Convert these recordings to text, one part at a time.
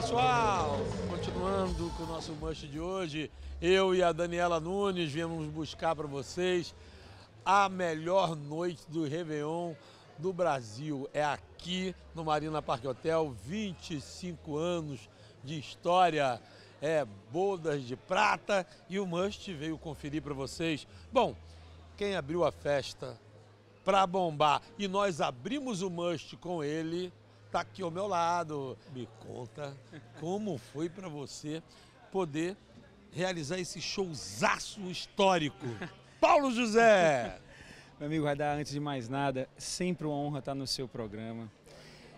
pessoal! Continuando com o nosso Mush de hoje, eu e a Daniela Nunes viemos buscar para vocês a melhor noite do Réveillon do Brasil. É aqui no Marina Parque Hotel, 25 anos de história, é bodas de prata e o Must veio conferir para vocês. Bom, quem abriu a festa para bombar e nós abrimos o Must com ele está aqui ao meu lado. Me conta como foi para você poder realizar esse showzaço histórico. Paulo José! Meu amigo Radar, antes de mais nada, sempre uma honra estar no seu programa.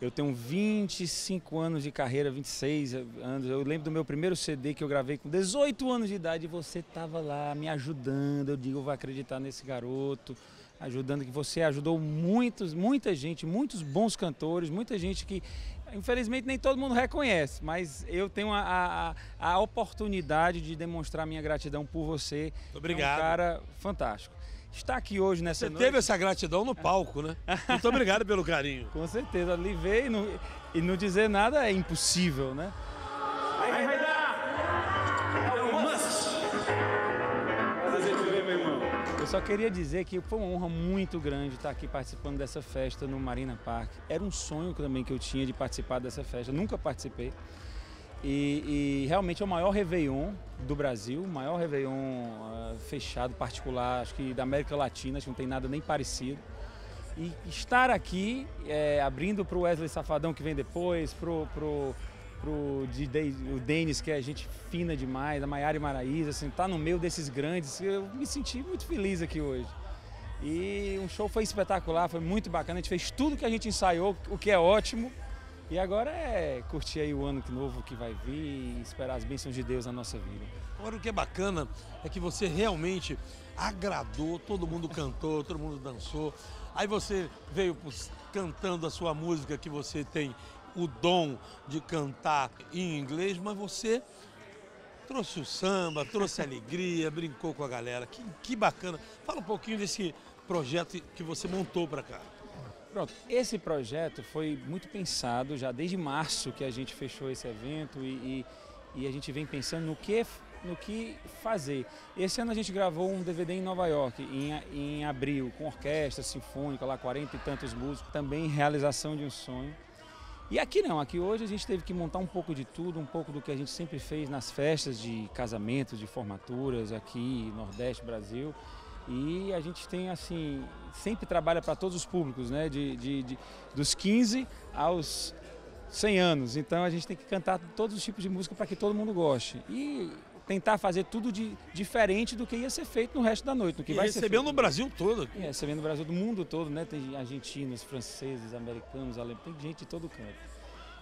Eu tenho 25 anos de carreira, 26 anos. Eu lembro do meu primeiro CD que eu gravei com 18 anos de idade e você estava lá me ajudando. Eu digo, eu vou acreditar nesse garoto ajudando, que você ajudou muitos, muita gente, muitos bons cantores, muita gente que infelizmente nem todo mundo reconhece, mas eu tenho a, a, a oportunidade de demonstrar minha gratidão por você. Muito obrigado. É um cara fantástico. Está aqui hoje nessa Você noite. teve essa gratidão no palco, né? Muito obrigado pelo carinho. Com certeza, ali veio e não, e não dizer nada é impossível, né? Só queria dizer que foi uma honra muito grande estar aqui participando dessa festa no Marina Park. Era um sonho também que eu tinha de participar dessa festa. Nunca participei. E, e realmente é o maior Réveillon do Brasil, o maior Réveillon uh, fechado, particular, acho que da América Latina, acho que não tem nada nem parecido. E estar aqui, é, abrindo para o Wesley Safadão que vem depois, pro, pro, pro DJ, o Denis, que é gente fina demais, a Maiara e Maraísa, assim, tá no meio desses grandes, eu me senti muito feliz aqui hoje. E o show foi espetacular, foi muito bacana, a gente fez tudo que a gente ensaiou, o que é ótimo. E agora é curtir aí o ano novo que vai vir e esperar as bênçãos de Deus na nossa vida. Agora o que é bacana é que você realmente agradou, todo mundo cantou, todo mundo dançou. Aí você veio cantando a sua música que você tem o dom de cantar em inglês, mas você trouxe o samba, trouxe alegria, brincou com a galera. Que, que bacana. Fala um pouquinho desse projeto que você montou para cá. Pronto, esse projeto foi muito pensado já desde março que a gente fechou esse evento e, e, e, a gente vem pensando no que, no que fazer. Esse ano a gente gravou um DVD em Nova York, em, em abril, com orquestra sinfônica, lá 40 e tantos músicos, também realização de um sonho. E aqui não, aqui hoje a gente teve que montar um pouco de tudo, um pouco do que a gente sempre fez nas festas de casamentos, de formaturas aqui, Nordeste, Brasil. E a gente tem assim, sempre trabalha para todos os públicos, né? De, de, de, dos 15 aos 100 anos. Então a gente tem que cantar todos os tipos de música para que todo mundo goste. E tentar fazer tudo de diferente do que ia ser feito no resto da noite. No que e vai recebendo no Brasil todo. É, recebendo no Brasil do mundo todo, né? Tem argentinos, franceses, americanos, alemães, tem gente de todo canto.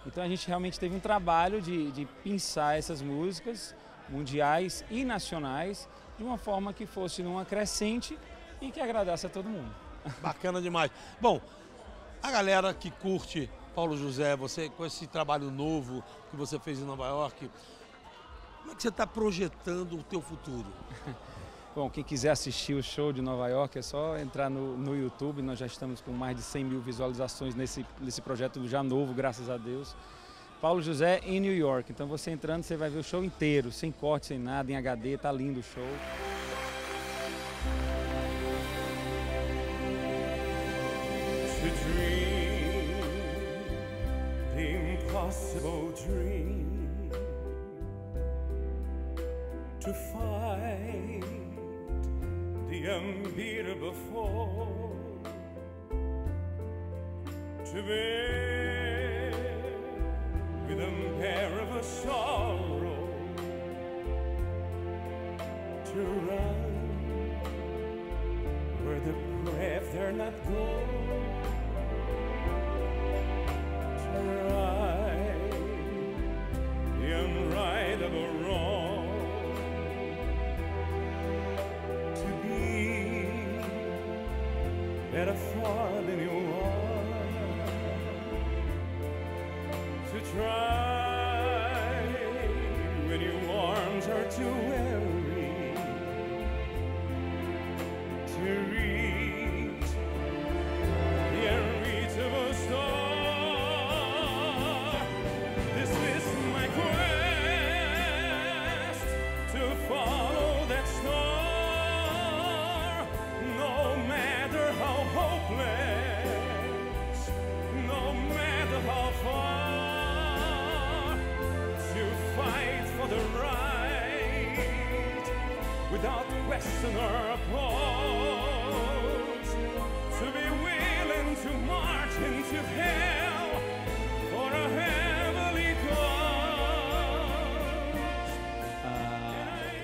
Então a gente realmente teve um trabalho de, de pensar essas músicas mundiais e nacionais de uma forma que fosse numa crescente e que agradasse a todo mundo. Bacana demais. Bom, a galera que curte Paulo José, você com esse trabalho novo que você fez em Nova York, como é que você está projetando o teu futuro? Bom, quem quiser assistir o show de Nova York é só entrar no, no YouTube. Nós já estamos com mais de 100 mil visualizações nesse, nesse projeto já novo, graças a Deus. Paulo José em New York. Então você entrando, você vai ver o show inteiro, sem corte, sem nada, em HD, tá lindo o show. To dream the impossible dream, to fight the unbeatable foe, to bear with unbearable sorrow, to run where the brave dare not go. Better far than you are. To try when your arms are too weary to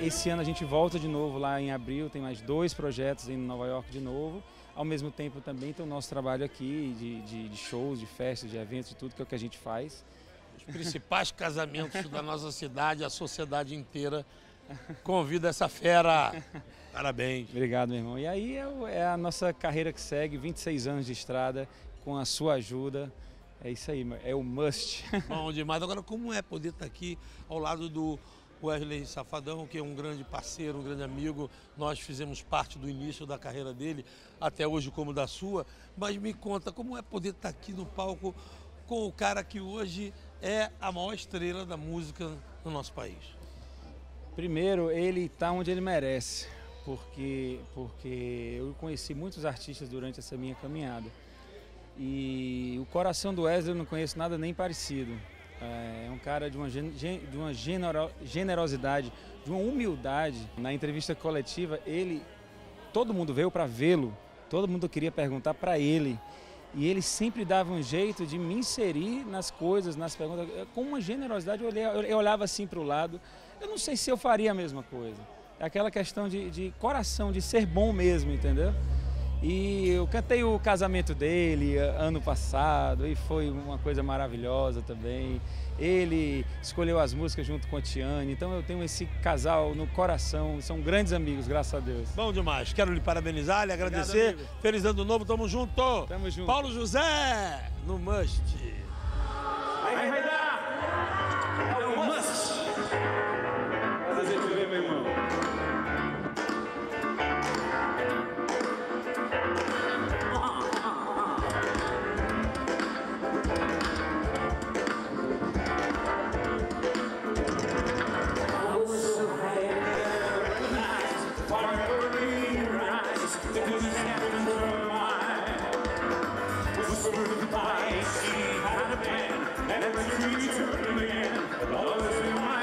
esse ano a gente volta de novo lá em abril, tem mais dois projetos em Nova York de novo. Ao mesmo tempo também tem o nosso trabalho aqui de, de- de shows, de festas, de eventos, de tudo que é o que a gente faz. Os principais casamentos da nossa cidade, a sociedade inteira convida essa fera. Parabéns. Obrigado, meu irmão. E aí é, é a nossa carreira que segue, 26 anos de estrada, com a sua ajuda. É isso aí, é o must. Bom demais. Agora, como é poder estar aqui ao lado do Wesley Safadão, que é um grande parceiro, um grande amigo. Nós fizemos parte do início da carreira dele, até hoje como da sua. Mas me conta, como é poder estar aqui no palco com o cara que hoje é a maior estrela da música no nosso país? Primeiro, ele está onde ele merece, porque, porque eu conheci muitos artistas durante essa minha caminhada. E o coração do Wesley eu não conheço nada nem parecido. É um cara de uma, de uma genero- generosidade, de uma humildade. Na entrevista coletiva, ele, todo mundo veio para vê-lo, todo mundo queria perguntar para ele. E ele sempre dava um jeito de me inserir nas coisas, nas perguntas. Com uma generosidade, eu, olhei- eu olhava assim para o lado. Eu não sei se eu faria a mesma coisa. É aquela questão de, de coração, de ser bom mesmo, entendeu? E eu cantei o casamento dele eh, ano passado e foi uma coisa maravilhosa também. Ele escolheu as músicas junto com a Tiane, então eu tenho esse casal no coração, são grandes amigos, graças a Deus. Bom demais. Quero lhe parabenizar, lhe agradecer. amigo. Feliz ano novo, tamo junto. Tamo junto. Paulo José, no Must. she had a plan, and every tree to the end, lovers in my